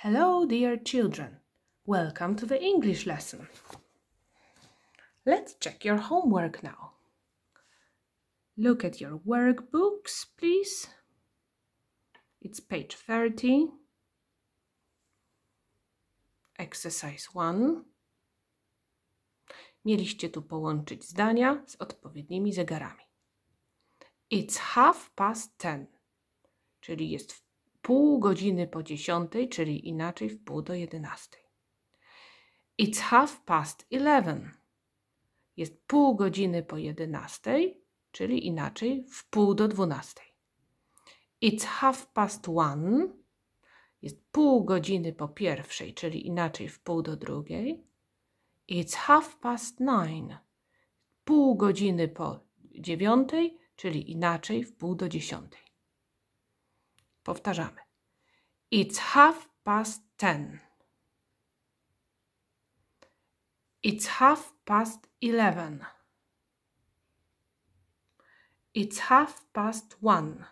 Hello, dear children. Welcome to the English lesson. Let's check your homework now. Look at your workbooks, please. It's page 30. Exercise 1. Mieliście tu połączyć zdania z odpowiednimi zegarami. It's half past ten, czyli jest w pół godziny po dziesiątej, czyli inaczej w pół do jedenastej. It's half past eleven. Jest pół godziny po jedenastej, czyli inaczej w pół do dwunastej. It's half past one. Jest pół godziny po pierwszej, czyli inaczej w pół do drugiej. It's half past nine. Pół godziny po dziewiątej, czyli inaczej w pół do dziesiątej. Powtarzamy. It's half past ten. It's half past eleven. It's half past one.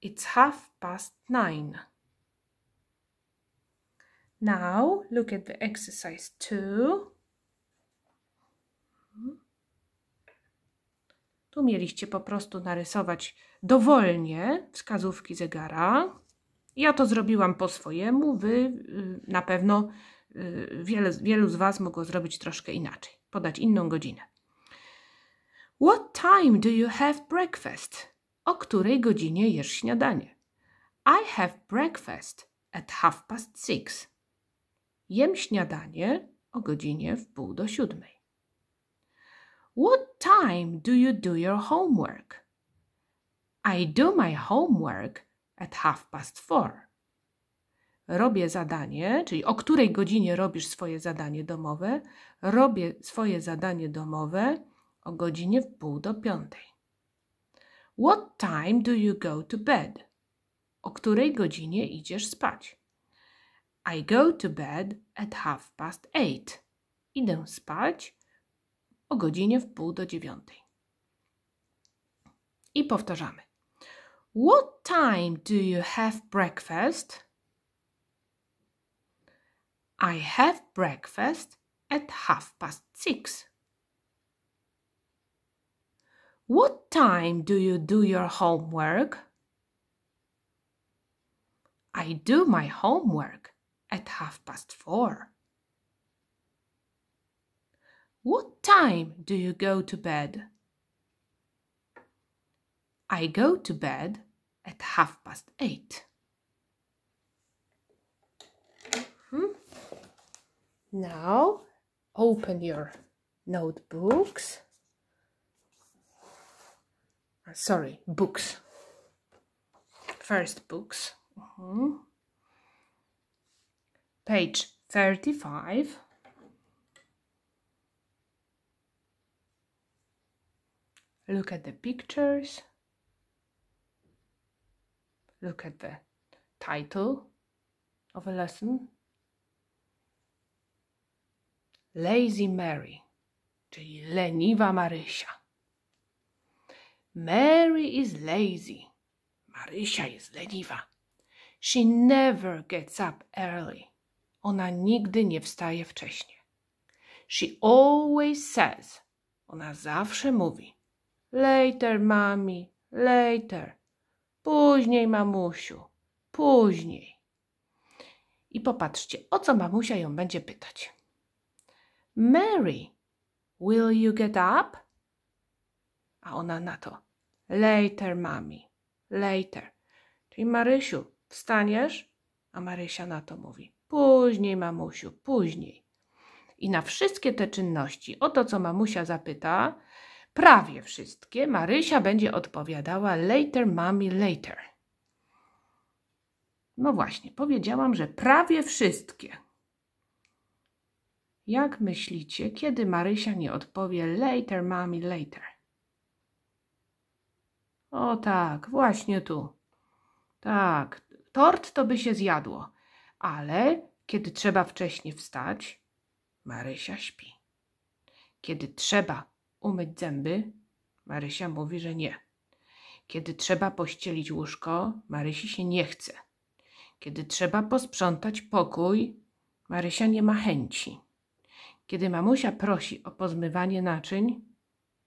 It's half past nine. Now look at the exercise two. Hmm? Tu mieliście po prostu narysować dowolnie wskazówki zegara. Ja to zrobiłam po swojemu. Wy y, na pewno y, wiele, wielu z Was mogło zrobić troszkę inaczej, podać inną godzinę. What time do you have breakfast? O której godzinie jesz śniadanie? I have breakfast at half past six. Jem śniadanie o godzinie w pół do siódmej. What time do you do your homework? I do my homework at half past four. Robię zadanie, czyli o której godzinie robisz swoje zadanie domowe? Robię swoje zadanie domowe o godzinie w pół do piątej. What time do you go to bed? O której godzinie idziesz spać? I go to bed at half past eight. Idę spać o godzinie w pół do dziewiątej. I powtarzamy. What time do you have breakfast? I have breakfast at half past six. What time do you do your homework? I do my homework at half past four. What time do you go to bed? I go to bed at half past eight. Hmm. Now open your notebooks. Uh, sorry, books. First books. Mhm. Page 35. Look at the pictures. Look at the title of a lesson. Lazy Mary, czyli leniwa Marysia. Mary is lazy. Marysia jest leniwa. She never gets up early. Ona nigdy nie wstaje wcześnie. She always says. Ona zawsze mówi. Later, mami, later. Później, mamusiu, później. I popatrzcie, o co mamusia ją będzie pytać. Mary, will you get up? A ona na to. Later, mami, later. Czyli Marysiu, wstaniesz? A Marysia na to mówi. Później, mamusiu, później. I na wszystkie te czynności, o to co mamusia zapyta, prawie wszystkie, Marysia będzie odpowiadała later, mami, later. No właśnie, powiedziałam, że prawie wszystkie. Jak myślicie, kiedy Marysia nie odpowie later, mami, later? O tak, właśnie tu. Tak, tort to by się zjadło, ale kiedy trzeba wcześnie wstać, Marysia śpi. Kiedy trzeba umyć zęby, Marysia mówi, że nie. Kiedy trzeba pościelić łóżko, Marysi się nie chce. Kiedy trzeba posprzątać pokój, Marysia nie ma chęci. Kiedy mamusia prosi o pozmywanie naczyń,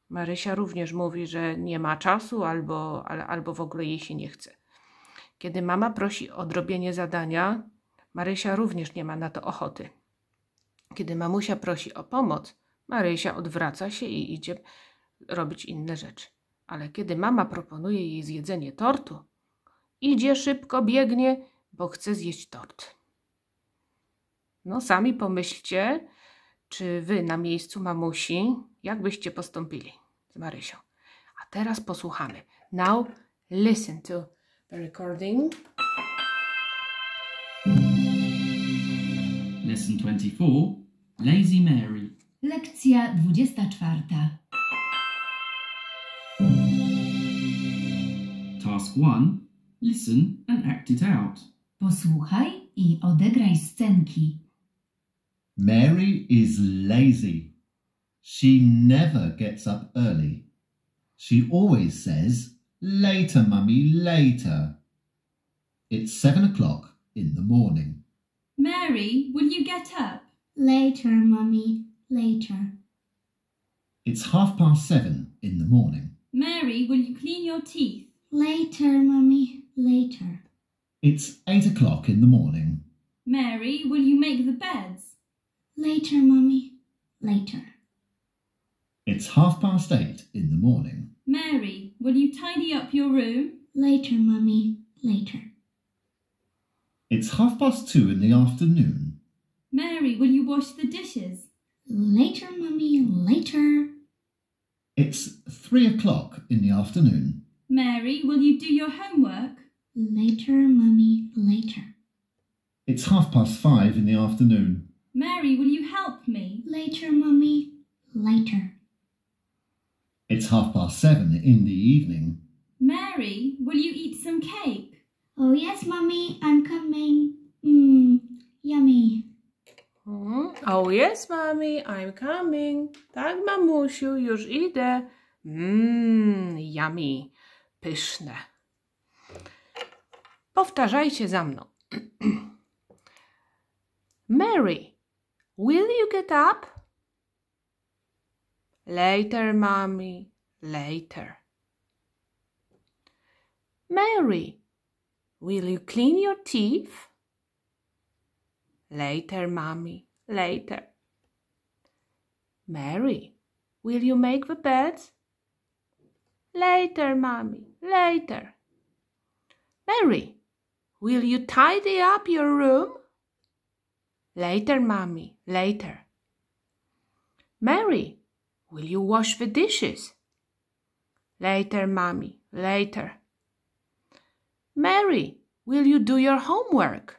Marysia również mówi, że nie ma czasu albo, albo w ogóle jej się nie chce. Kiedy mama prosi o odrobienie zadania, Marysia również nie ma na to ochoty. Kiedy mamusia prosi o pomoc, Marysia odwraca się i idzie robić inne rzeczy. Ale kiedy mama proponuje jej zjedzenie tortu, idzie szybko, biegnie, bo chce zjeść tort. No, sami pomyślcie, czy wy na miejscu mamusi, jak byście postąpili z Marysią. A teraz posłuchamy. Now listen to the recording. Lesson 24 Lazy Mary. Lekcja 24. Task 1 Listen and act it out. Posłuchaj i odegraj scenki. Mary is lazy. She never gets up early. She always says, Later, mummy, later. It's seven o'clock in the morning. Mary, will you get up? Later, Mummy, later. It's half past seven in the morning. Mary, will you clean your teeth? Later, Mummy, later. It's eight o'clock in the morning. Mary, will you make the beds? Later, Mummy, later. It's half past eight in the morning. Mary, will you tidy up your room? Later, Mummy, later. It's half past two in the afternoon. Mary, will you wash the dishes? Later, Mummy, later. It's three o'clock in the afternoon. Mary, will you do your homework? Later, Mummy, later. It's half past five in the afternoon. Mary, will you help me? Later, Mummy, later. It's half past seven in the evening. Mary, will you eat some cake? Oh, yes, Mummy, I'm coming. Mmm, yummy. Mm. Oh yes, mommy, I'm coming. Tak, mamusiu, już idę. Mmm, yummy, pyszne. Powtarzajcie za mną. Mary, will you get up? Later, mommy, later. Mary, will you clean your teeth? Later, mommy, later. Mary, will you make the beds? Later, mommy, later. Mary, will you tidy up your room? Later, mommy, later. Mary, will you wash the dishes? Later, mommy, later. Mary, will you do your homework?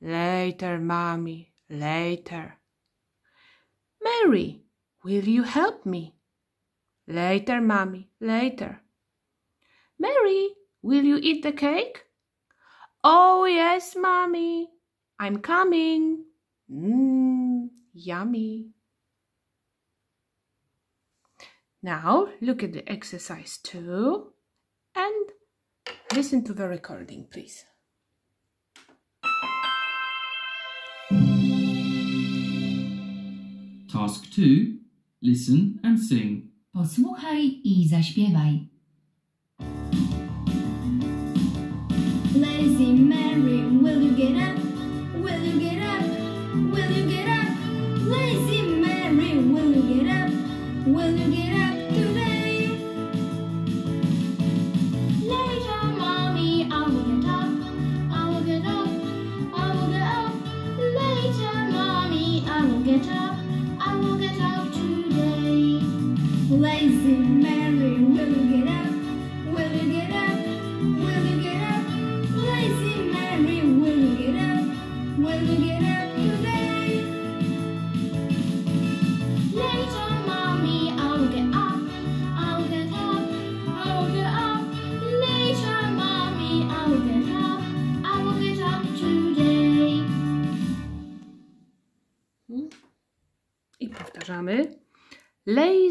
Later, mommy, later. Mary, will you help me? Later, mommy, later. Mary, will you eat the cake? Oh, yes, mommy, I'm coming. Mmm, yummy. Now, look at the exercise two and listen to the recording, please. Task 2 Listen and sing. Posłuchaj i zaśpiewaj. Lazy Mary, will you get up? Will you get up? Will you get up? Lazy Mary, will you get up? Will you get up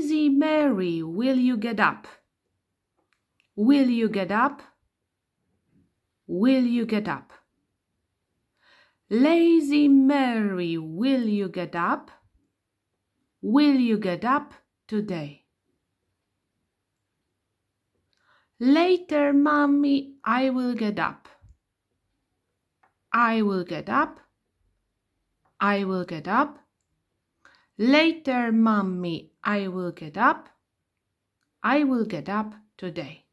Lazy Mary, will you get up? Will you get up? Will you get up? Lazy Mary, will you get up? Will you get up today? Later, mommy, I will get up. I will get up. I will get up. Later, mommy, I will get up. I will get up today.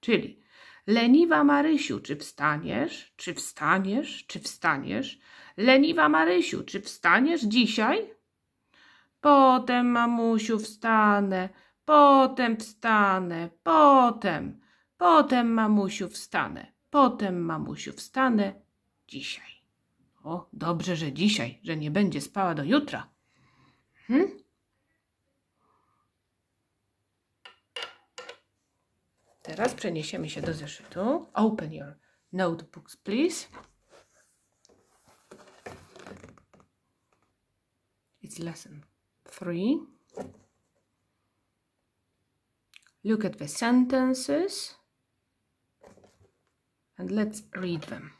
Czyli leniwa Marysiu, czy wstaniesz? Czy wstaniesz? Czy wstaniesz? Leniwa Marysiu, czy wstaniesz dzisiaj? Potem, mamusiu, wstanę. Potem wstanę. Potem. Potem, mamusiu, wstanę. Potem, mamusiu, wstanę. Dzisiaj. O, dobrze, że dzisiaj, że nie będzie spała do jutra. Hmm? Teraz przeniesiemy się do zeszytu. Open your notebooks, please. It's lesson three. Look at the sentences and let's read them.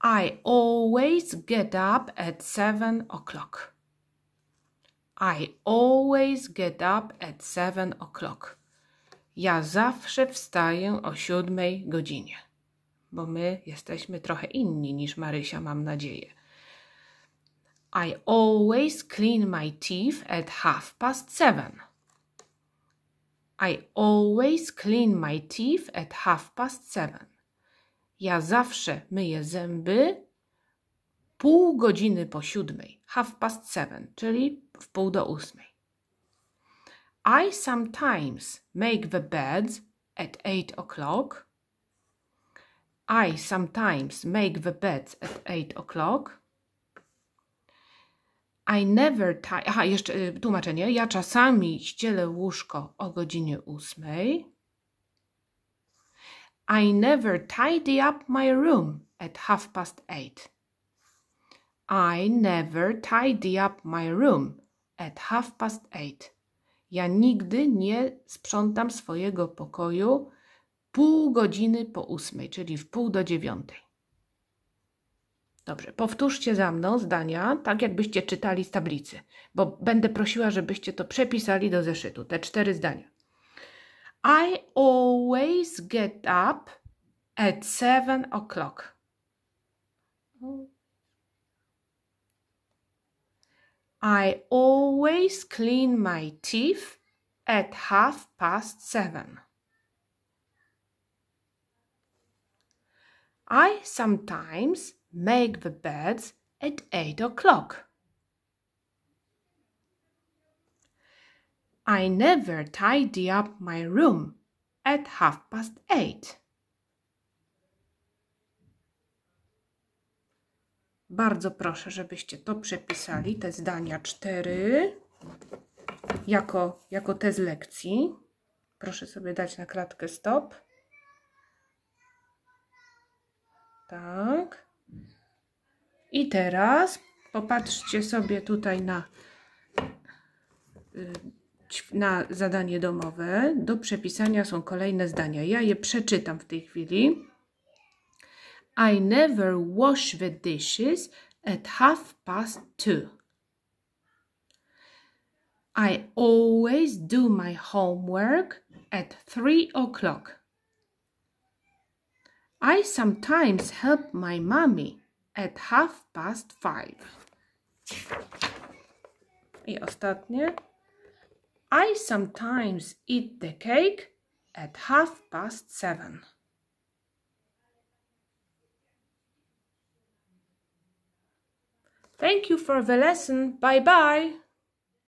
I always get up at seven o'clock. I always get up at seven o'clock. Ja zawsze wstaję o siódmej godzinie, bo my jesteśmy trochę inni niż Marysia, mam nadzieję. I always clean my teeth at half past seven. I always clean my teeth at half past seven. Ja zawsze myję zęby pół godziny po siódmej, half past seven, czyli w pół do ósmej. I sometimes make the beds at eight o'clock. I sometimes make the beds at eight o'clock. I never tie. Aha, jeszcze y, tłumaczenie. Ja czasami ścielę łóżko o godzinie ósmej. I never tidy up my room at half past eight. I never tidy up my room at half past eight. Ja nigdy nie sprzątam swojego pokoju pół godziny po ósmej, czyli w pół do dziewiątej. Dobrze, powtórzcie za mną zdania, tak jakbyście czytali z tablicy, bo będę prosiła, żebyście to przepisali do zeszytu, te cztery zdania. I always get up at seven o'clock. I always clean my teeth at half past seven. I sometimes make the beds at eight o'clock. I never tidy up my room at half past eight. Bardzo proszę, żebyście to przepisali, te zdania cztery, jako, jako te z lekcji. Proszę sobie dać na klatkę stop. Tak. I teraz popatrzcie sobie tutaj na, y, na zadanie domowe. Do przepisania są kolejne zdania. Ja je przeczytam w tej chwili. I never wash the dishes at half past two. I always do my homework at three o'clock. I sometimes help my mommy at half past five. I ostatnie. I sometimes eat the cake at half past seven. Thank you for the lesson. Bye bye.